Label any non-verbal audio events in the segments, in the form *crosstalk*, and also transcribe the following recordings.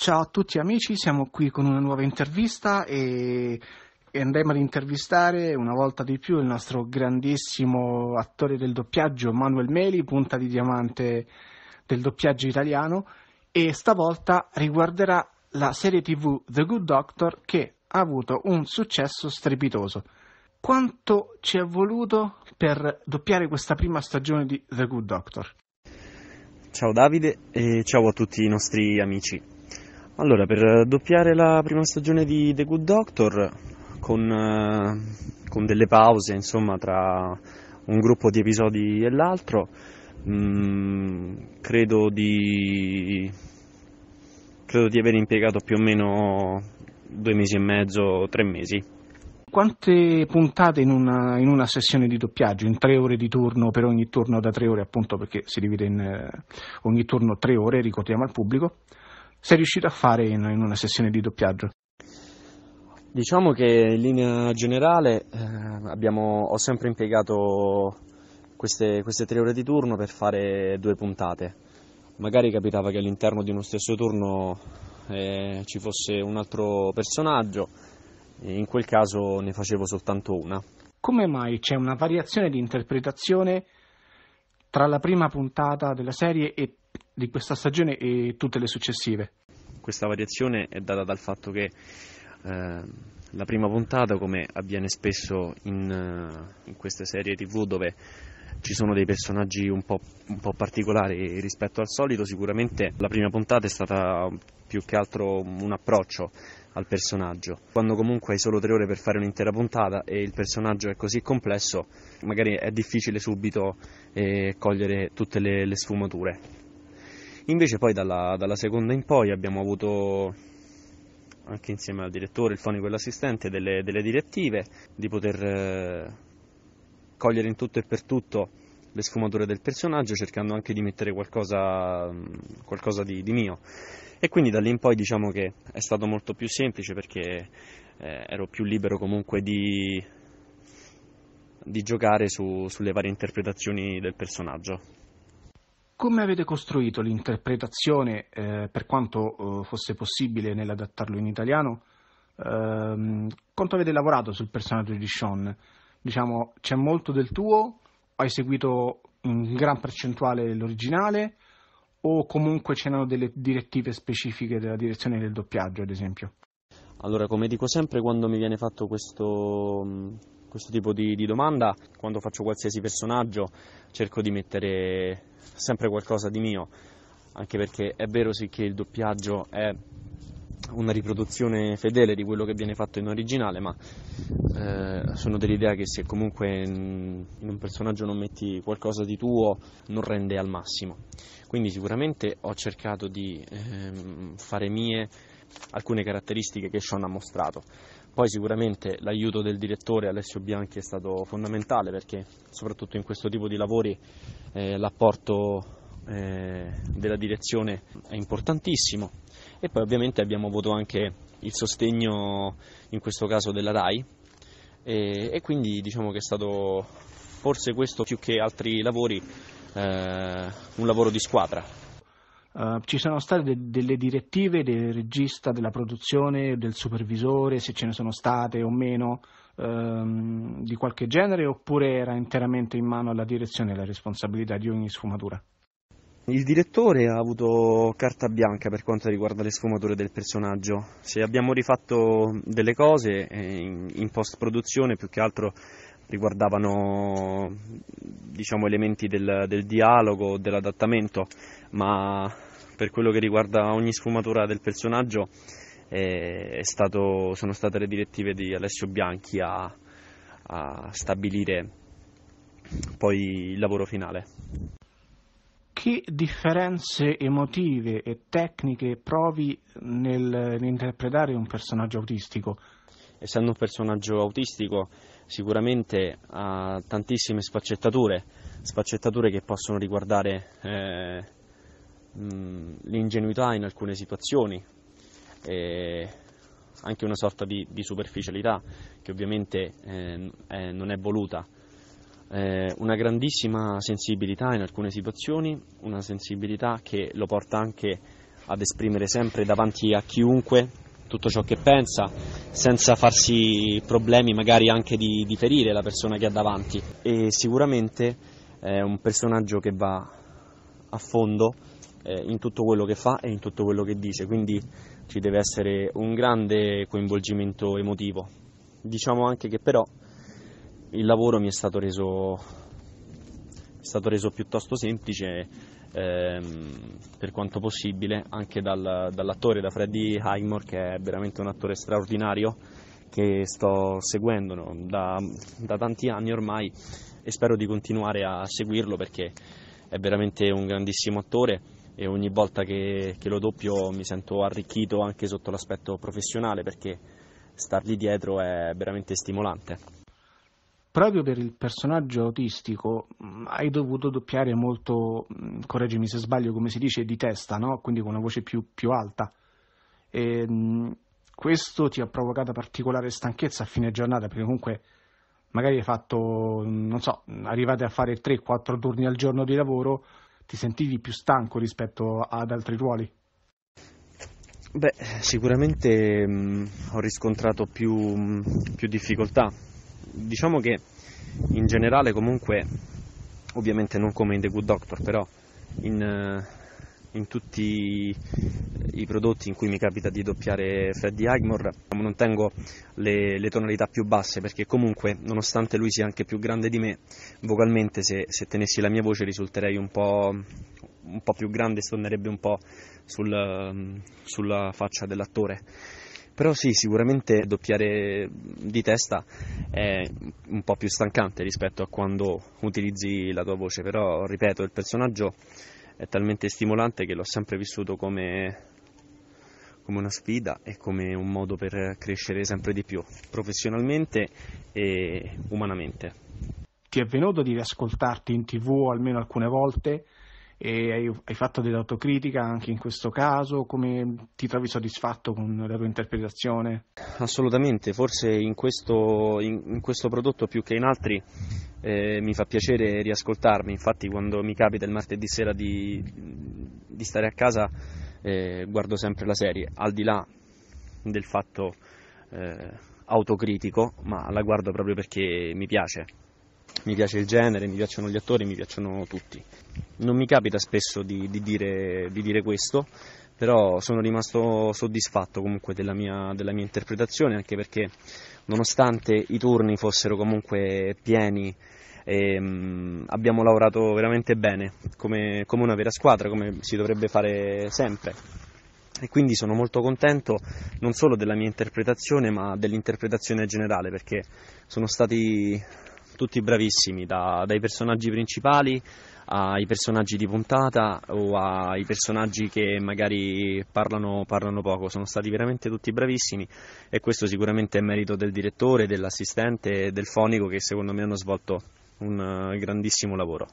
Ciao a tutti amici, siamo qui con una nuova intervista e, e andremo ad intervistare una volta di più il nostro grandissimo attore del doppiaggio Manuel Meli, punta di diamante del doppiaggio italiano e stavolta riguarderà la serie tv The Good Doctor che ha avuto un successo strepitoso. Quanto ci è voluto per doppiare questa prima stagione di The Good Doctor? Ciao Davide e ciao a tutti i nostri amici. Allora, per doppiare la prima stagione di The Good Doctor, con, eh, con delle pause, insomma, tra un gruppo di episodi e l'altro, mh, mm, credo, di, credo di aver impiegato più o meno due mesi e mezzo, tre mesi. Quante puntate in una, in una, sessione di doppiaggio? In tre ore di turno per ogni turno da tre ore, appunto perché si divide in eh, ogni turno tre ore, ricordiamo al pubblico sei riuscito a fare in, in una sessione di doppiaggio? Diciamo che in linea generale eh, abbiamo, ho sempre impiegato queste, queste, tre ore di turno per fare due puntate. Magari capitava che all'interno di uno stesso turno eh, ci fosse un altro personaggio, in quel caso ne facevo soltanto una. Come mai c'è una variazione di interpretazione tra la prima puntata della serie e di questa stagione e tutte le successive. Questa variazione è data dal fatto che eh, la prima puntata, come avviene spesso in, in, queste serie tv dove ci sono dei personaggi un po', un po', particolari rispetto al solito, sicuramente la prima puntata è stata più che altro un approccio al personaggio. Quando comunque hai solo tre ore per fare un'intera puntata e il personaggio è così complesso, magari è difficile subito eh, cogliere tutte le, le sfumature. Invece poi dalla, dalla seconda in poi abbiamo avuto anche insieme al direttore, il fonico e l'assistente, delle, delle direttive di poter eh, cogliere in tutto e per tutto le sfumature del personaggio, cercando anche di mettere qualcosa, qualcosa di, di, mio. E quindi da lì in poi diciamo che è stato molto più semplice perché eh, ero più libero comunque di, di giocare su, sulle varie interpretazioni del personaggio. Come avete costruito l'interpretazione, eh, per quanto eh, fosse possibile nell'adattarlo in italiano? Ehm, quanto avete lavorato sul personaggio di Sean? Diciamo, c'è molto del tuo? Hai seguito in gran percentuale l'originale? O comunque c'erano delle direttive specifiche della direzione del doppiaggio, ad esempio? Allora, come dico sempre quando mi viene fatto questo, questo tipo di, di domanda, quando faccio qualsiasi personaggio cerco di mettere sempre qualcosa di mio, anche perché è vero sì che il doppiaggio è una riproduzione fedele di quello che viene fatto in originale, ma eh, sono dell'idea che se comunque in, un personaggio non metti qualcosa di tuo non rende al massimo. Quindi sicuramente ho cercato di eh, fare mie alcune caratteristiche che Sean ha mostrato. Poi sicuramente l'aiuto del direttore Alessio Bianchi è stato fondamentale perché soprattutto in questo tipo di lavori eh, l'apporto eh, della direzione è importantissimo e poi ovviamente abbiamo avuto anche il sostegno in questo caso della RAI e, e quindi diciamo che è stato forse questo più che altri lavori eh, un lavoro di squadra. Uh, ci sono state de- delle direttive del regista, della produzione, del supervisore, se ce ne sono state o meno, uh, di qualche genere, oppure era interamente in mano alla direzione la responsabilità di ogni sfumatura? Il direttore ha avuto carta bianca per quanto riguarda le sfumature del personaggio. Se abbiamo rifatto delle cose eh, in post produzione, più che altro riguardavano diciamo, elementi del, del dialogo, dell'adattamento, ma per quello che riguarda ogni sfumatura del personaggio eh, stato, sono state le direttive di Alessio Bianchi a, a stabilire poi il lavoro finale. Che differenze emotive e tecniche provi nel, nell'interpretare un personaggio autistico? Essendo un personaggio autistico sicuramente ha tantissime sfaccettature, sfaccettature che possono riguardare eh, l'ingenuità in alcune situazioni, e anche una sorta di, di superficialità che ovviamente eh, è, non è voluta, eh, una grandissima sensibilità in alcune situazioni, una sensibilità che lo porta anche ad esprimere sempre davanti a chiunque tutto ciò che pensa, senza farsi problemi magari anche di, di ferire la persona che ha davanti. E sicuramente è un personaggio che va a fondo eh, in tutto quello che fa e in tutto quello che dice, quindi ci deve essere un grande coinvolgimento emotivo. Diciamo anche che però il lavoro mi è stato reso, è stato reso piuttosto semplice ehm, per quanto possibile anche dal, dall'attore, da Freddie Highmore che è veramente un attore straordinario che sto seguendo no? da, da tanti anni ormai e spero di continuare a seguirlo perché è veramente un grandissimo attore e ogni volta che, che, lo doppio mi sento arricchito anche sotto l'aspetto professionale perché stargli dietro è veramente stimolante proprio per il personaggio autistico mm, hai dovuto doppiare molto, mm, correggimi se sbaglio, come si dice, di testa, no? quindi con una voce più, più alta. E, mm, questo ti ha provocato particolare stanchezza a fine giornata, perché comunque magari hai fatto, non so, arrivate a fare 3-4 turni al giorno di lavoro, ti sentivi più stanco rispetto ad altri ruoli? Beh, sicuramente mh, ho riscontrato più, mh, più difficoltà diciamo che in generale comunque, ovviamente non come in The Good Doctor, però in, eh, in tutti i prodotti in cui mi capita di doppiare Freddie Highmore non tengo le, le, tonalità più basse perché comunque nonostante lui sia anche più grande di me vocalmente se, se tenessi la mia voce risulterei un po', un po più grande e suonerebbe un po' sul, sulla faccia dell'attore però sì, sicuramente doppiare di testa è un po' più stancante rispetto a quando utilizzi la tua voce, però ripeto, il personaggio è talmente stimolante che l'ho sempre vissuto come, come una sfida e come un modo per crescere sempre di più, professionalmente e umanamente. Ti è venuto di riascoltarti in tv almeno alcune volte? E hai, hai, fatto dell'autocritica anche in questo caso? Come ti trovi soddisfatto con la tua interpretazione? Assolutamente, forse in questo, in, in questo prodotto più che in altri eh, mi fa piacere riascoltarmi, infatti quando mi capita il martedì sera di, di stare a casa eh, guardo sempre la serie, al di là del fatto eh, autocritico, ma la guardo proprio perché mi piace mi piace il genere, mi piacciono gli attori, mi piacciono tutti. Non mi capita spesso di, di, dire, di dire, questo, però sono rimasto soddisfatto comunque della mia, della mia, interpretazione, anche perché nonostante i turni fossero comunque pieni, ehm, abbiamo lavorato veramente bene, come, come una vera squadra, come si dovrebbe fare sempre e quindi sono molto contento non solo della mia interpretazione ma dell'interpretazione generale perché sono stati tutti bravissimi, da, dai personaggi principali ai personaggi di puntata o ai personaggi che magari parlano, parlano, poco, sono stati veramente tutti bravissimi e questo sicuramente è merito del direttore, dell'assistente e del fonico che secondo me hanno svolto un uh, grandissimo lavoro.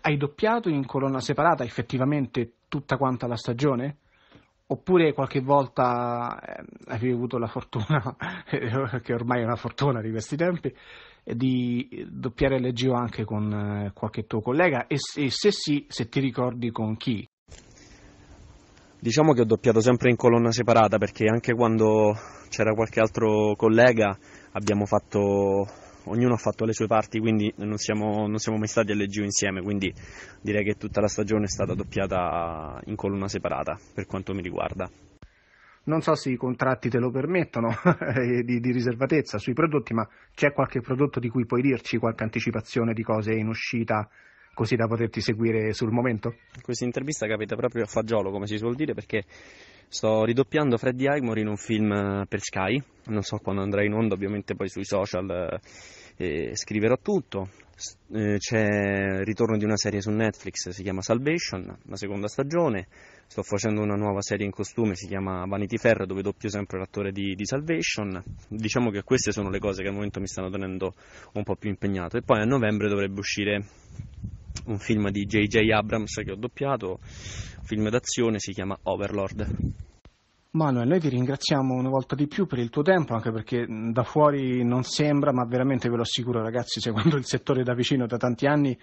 Hai doppiato in colonna separata effettivamente tutta quanta la stagione? Oppure qualche volta eh, hai avuto la fortuna, *laughs* che ormai è una fortuna di questi tempi, di doppiare LGO anche con eh, qualche tuo collega e se, se sì, se ti ricordi con chi? Diciamo che ho doppiato sempre in colonna separata perché anche quando c'era qualche altro collega abbiamo fatto, ognuno ha fatto le sue parti, quindi non siamo, non siamo mai stati a LGO insieme, quindi direi che tutta la stagione è stata doppiata in colonna separata per quanto mi riguarda non so se i contratti te lo permettono *laughs* di, di, riservatezza sui prodotti, ma c'è qualche prodotto di cui puoi dirci qualche anticipazione di cose in uscita così da poterti seguire sul momento? Questa intervista capita proprio a fagiolo, come si suol dire, perché sto ridoppiando Freddie Highmore in un film per Sky, non so quando andrà in onda, ovviamente poi sui social eh, scriverò tutto. Eh, c'è il ritorno di una serie su Netflix, si chiama Salvation, la seconda stagione sto facendo una nuova serie in costume, si chiama Vanity Fair, dove doppio sempre l'attore di, di, Salvation. Diciamo che queste sono le cose che al momento mi stanno tenendo un po' più impegnato. E poi a novembre dovrebbe uscire un film di J.J. Abrams che ho doppiato, un film d'azione, si chiama Overlord. Manuel, noi ti ringraziamo una volta di più per il tuo tempo, anche perché da fuori non sembra, ma veramente ve lo assicuro ragazzi, *laughs* seguendo il settore da vicino da tanti anni,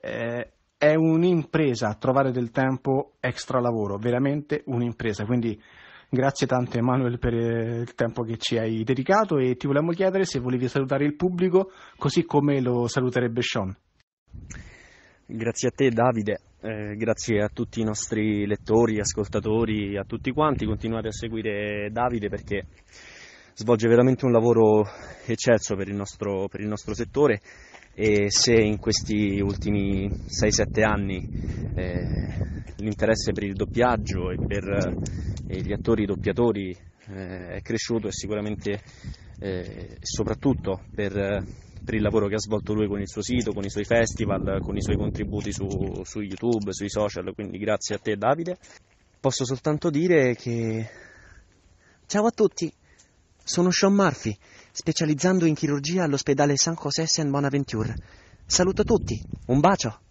eh, è un'impresa trovare del tempo extra lavoro, veramente un'impresa. Quindi grazie tanto Emanuele per il tempo che ci hai dedicato e ti volevamo chiedere se volevi salutare il pubblico così come lo saluterebbe Sean. Grazie a te Davide, eh, grazie a tutti i nostri lettori, ascoltatori, a tutti quanti, continuate a seguire Davide perché svolge veramente un lavoro eccelso per il nostro, per il nostro settore. E se in questi ultimi 6-7 anni eh, l'interesse per il doppiaggio e per eh, gli attori doppiatori eh, è cresciuto e sicuramente eh, soprattutto per, per, il lavoro che ha svolto lui con il suo sito, con i suoi festival, con i suoi contributi su, su YouTube, sui social, quindi grazie a te Davide. Posso soltanto dire che... Ciao a tutti, sono Sean Murphy specializzando in chirurgia all'ospedale San José Saint Bonaventure. Saluto tutti, un bacio!